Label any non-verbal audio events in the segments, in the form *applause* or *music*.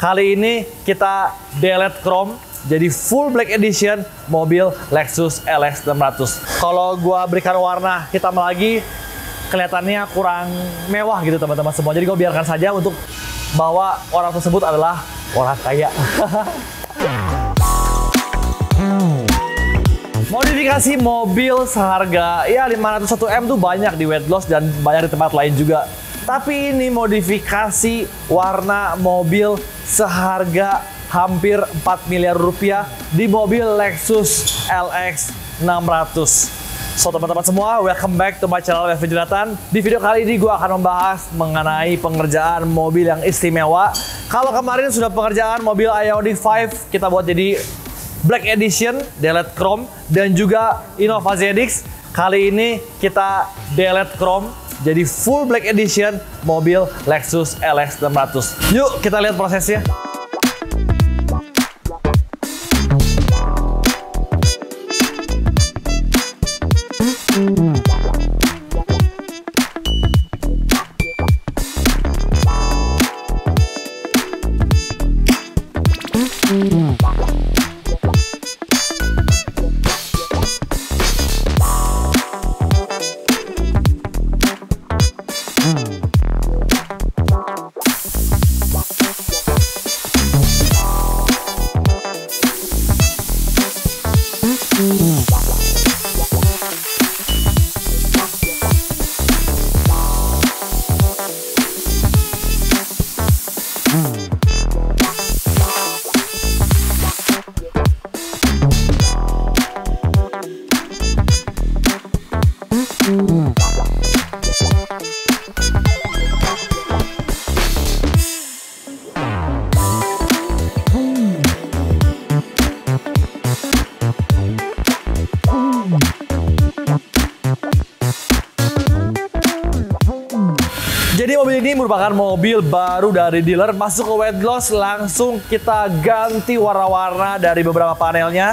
Kali ini kita delete chrome jadi full black edition mobil Lexus LX 600. Kalau gua berikan warna hitam lagi kelihatannya kurang mewah gitu teman-teman semua. Jadi gue biarkan saja untuk bahwa orang tersebut adalah orang kaya. *laughs* Modifikasi mobil seharga ya 501 M tuh banyak di Wet Gloss dan banyak di tempat lain juga. Tapi ini modifikasi warna mobil seharga hampir 4 miliar rupiah di mobil Lexus LX 600. So teman-teman semua, welcome back to my channel Levi Jonathan. Di video kali ini gue akan membahas mengenai pengerjaan mobil yang istimewa. Kalau kemarin sudah pengerjaan mobil Ioniq 5, kita buat jadi Black Edition, Delete Chrome, dan juga Innova ZX. Kali ini kita Delete Chrome, jadi full Black Edition mobil Lexus LX 600. Yuk kita lihat prosesnya. Jadi merupakan mobil baru dari dealer masuk ke wet gloss langsung kita ganti warna-warna dari beberapa panelnya.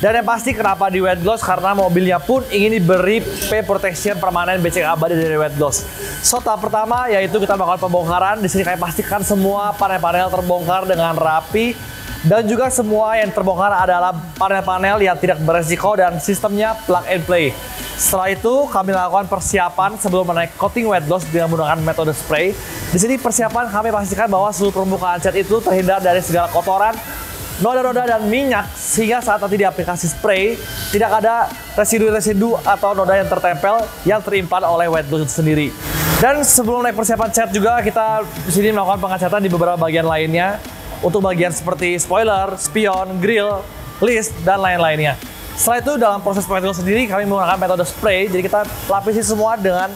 Dan yang pasti kenapa di wet gloss karena mobilnya pun ingin diberi paint protection permanen becek abadi dari wet gloss. So tahap pertama yaitu kita melakukan pembongkaran. Di sini kami pastikan semua panel-panel terbongkar dengan rapi dan juga semua yang terbongkar adalah panel-panel yang tidak beresiko dan sistemnya plug and play. Setelah itu kami lakukan persiapan sebelum menaik coating wet gloss dengan menggunakan metode spray. Di sini persiapan kami pastikan bahwa seluruh permukaan cat itu terhindar dari segala kotoran, noda-noda dan minyak sehingga saat nanti di aplikasi spray tidak ada residu-residu atau noda yang tertempel yang terimpan oleh wet gloss itu sendiri. Dan sebelum naik persiapan cat juga kita di sini melakukan pengecatan di beberapa bagian lainnya untuk bagian seperti spoiler, spion, grill, list dan lain-lainnya. Setelah itu dalam proses gloss sendiri kami menggunakan metode spray. Jadi kita lapisi semua dengan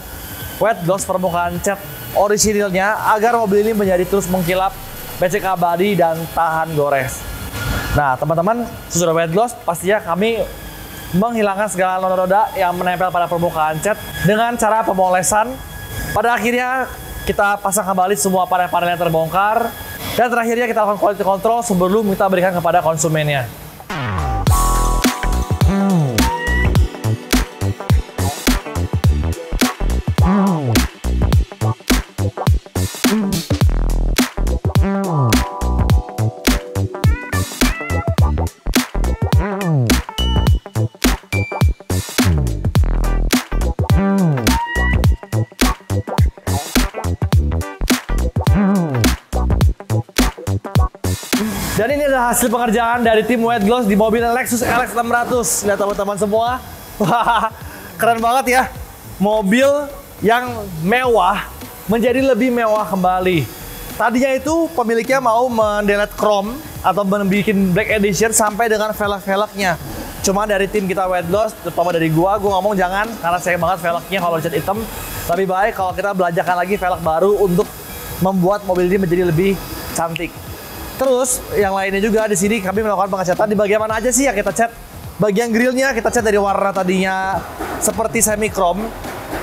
wet gloss permukaan cat orisinilnya agar mobil ini menjadi terus mengkilap, becek abadi dan tahan gores. Nah teman-teman sesudah wet gloss pastinya kami menghilangkan segala noda-noda yang menempel pada permukaan cat dengan cara pemolesan. Pada akhirnya kita pasang kembali semua panel-panel yang terbongkar dan terakhirnya kita lakukan quality control sebelum kita berikan kepada konsumennya. Dan ini adalah hasil pengerjaan dari tim Wet Gloss di mobil Lexus LX 600. Lihat teman-teman semua. *laughs* Wah, keren banget ya. Mobil yang mewah menjadi lebih mewah kembali. Tadinya itu pemiliknya mau mendelete chrome atau membuat black edition sampai dengan velg-velgnya. Cuma dari tim kita Wet Gloss, terutama dari gua, gua ngomong jangan karena sayang banget velgnya kalau cat hitam. Lebih baik kalau kita belajarkan lagi velg baru untuk membuat mobil ini menjadi lebih cantik. Terus yang lainnya juga di sini kami melakukan pengecatan di bagian mana aja sih yang kita cat. Bagian grillnya kita cat dari warna tadinya seperti semi chrome,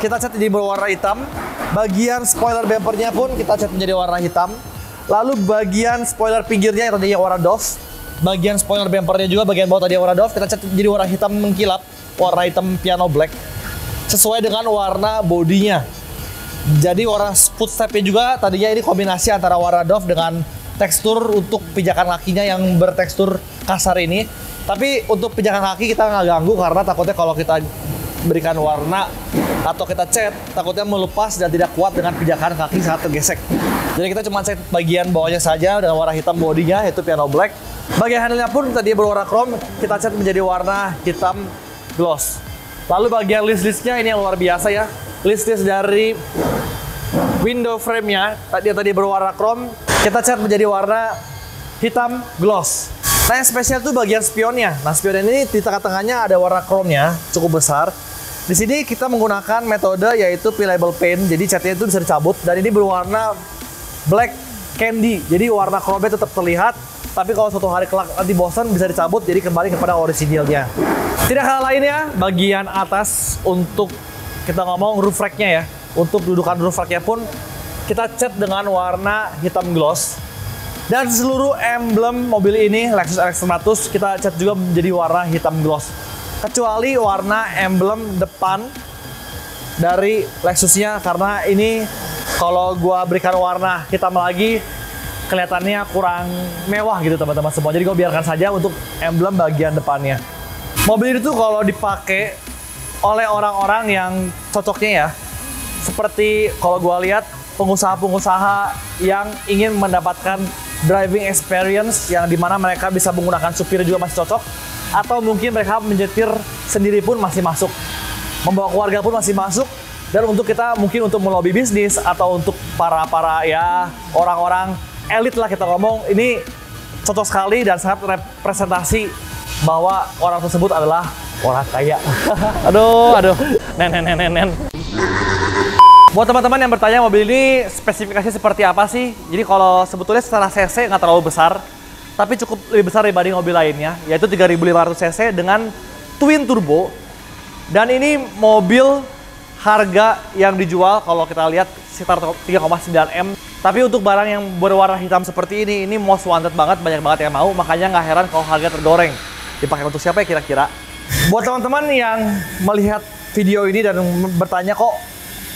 kita cat jadi berwarna hitam. Bagian spoiler bumpernya pun kita cat menjadi warna hitam. Lalu bagian spoiler pinggirnya yang tadinya warna doff, bagian spoiler bumpernya juga bagian bawah tadi warna doff, kita cat jadi warna hitam mengkilap, warna hitam piano black. Sesuai dengan warna bodinya. Jadi warna footstepnya juga tadinya ini kombinasi antara warna doff dengan tekstur untuk pijakan kakinya yang bertekstur kasar ini. Tapi untuk pijakan kaki kita nggak ganggu karena takutnya kalau kita berikan warna atau kita cat takutnya melepas dan tidak kuat dengan pijakan kaki saat tergesek. Jadi kita cuma cat bagian bawahnya saja dengan warna hitam bodinya yaitu piano black. Bagian handle pun tadi berwarna chrome, kita cat menjadi warna hitam gloss. Lalu bagian list-listnya ini yang luar biasa ya. List-list dari window frame-nya, tadi tadi berwarna chrome, kita cat menjadi warna hitam gloss. Nah yang spesial itu bagian spionnya. Nah spion ini di tengah-tengahnya ada warna chrome-nya, cukup besar. Di sini kita menggunakan metode yaitu peelable paint, jadi catnya itu bisa dicabut dan ini berwarna black candy, jadi warna chrome tetap terlihat, tapi kalau suatu hari kelak nanti bosan bisa dicabut jadi kembali kepada orisinilnya. Tidak kalah lainnya, bagian atas untuk kita ngomong roof rack-nya ya. Untuk dudukan roof rack-nya pun kita cat dengan warna hitam gloss. Dan seluruh emblem mobil ini Lexus RX 100 kita cat juga menjadi warna hitam gloss. Kecuali warna emblem depan dari Lexusnya karena ini kalau gua berikan warna hitam lagi kelihatannya kurang mewah gitu teman-teman semua. Jadi gue biarkan saja untuk emblem bagian depannya. Mobil itu kalau dipakai oleh orang-orang yang cocoknya ya, seperti kalau gue lihat pengusaha-pengusaha yang ingin mendapatkan driving experience yang di mana mereka bisa menggunakan supir juga masih cocok, atau mungkin mereka menyetir sendiri pun masih masuk, membawa keluarga pun masih masuk, dan untuk kita mungkin untuk melobi bisnis atau untuk para para ya orang-orang elit lah kita ngomong ini cocok sekali dan sangat representasi bahwa orang tersebut adalah orang kaya. *laughs* aduh, aduh, nen, nen, nen, nen. Buat teman-teman yang bertanya mobil ini spesifikasi seperti apa sih? Jadi kalau sebetulnya secara cc nggak terlalu besar, tapi cukup lebih besar dibanding mobil lainnya, yaitu 3500 cc dengan twin turbo. Dan ini mobil harga yang dijual kalau kita lihat sekitar 3,9 M tapi untuk barang yang berwarna hitam seperti ini, ini most wanted banget, banyak banget yang mau, makanya nggak heran kalau harga tergoreng. Dipakai untuk siapa ya kira-kira? Buat teman-teman yang melihat video ini dan bertanya kok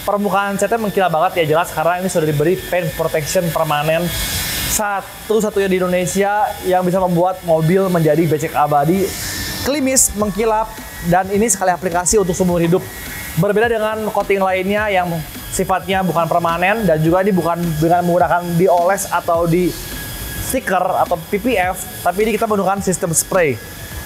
permukaan catnya mengkilat banget ya jelas karena ini sudah diberi paint protection permanen satu-satunya di Indonesia yang bisa membuat mobil menjadi becek abadi, klimis, mengkilap, dan ini sekali aplikasi untuk seumur hidup. Berbeda dengan coating lainnya yang sifatnya bukan permanen dan juga ini bukan dengan menggunakan dioles atau di stiker atau PPF, tapi ini kita menggunakan sistem spray.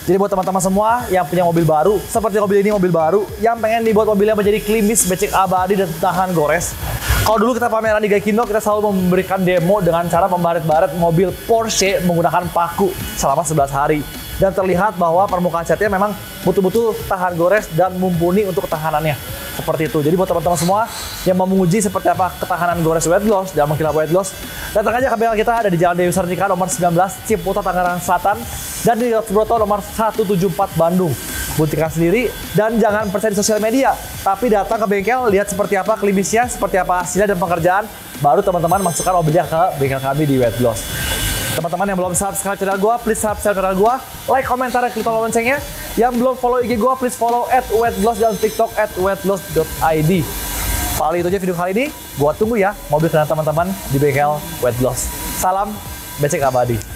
Jadi buat teman-teman semua yang punya mobil baru, seperti mobil ini mobil baru, yang pengen dibuat mobilnya menjadi klimis, becek abadi, dan tahan gores. Kalau dulu kita pameran di Gaikindo, kita selalu memberikan demo dengan cara membaret-baret mobil Porsche menggunakan paku selama 11 hari. Dan terlihat bahwa permukaan catnya memang betul-betul tahan gores dan mumpuni untuk ketahanannya seperti itu. Jadi buat teman-teman semua yang mau menguji seperti apa ketahanan gores weight loss dan mengkilap weight loss, datang aja ke bengkel kita ada di Jalan Dewi Sartika nomor 19 Ciputa Tangerang Selatan dan di Broto nomor 174 Bandung. Buktikan sendiri dan jangan percaya di sosial media, tapi datang ke bengkel lihat seperti apa klimisnya, seperti apa hasilnya dan pengerjaan, baru teman-teman masukkan mobilnya ke bengkel kami di weight loss. Teman-teman yang belum subscribe channel gue, please subscribe channel gue, like, komentar, klik tombol loncengnya. Yang belum follow IG gue, please follow at wetloss dan TikTok at wetloss.id. Paling itu aja video kali ini. Gue tunggu ya mobil kalian teman-teman di bengkel Wetloss. Salam becek abadi.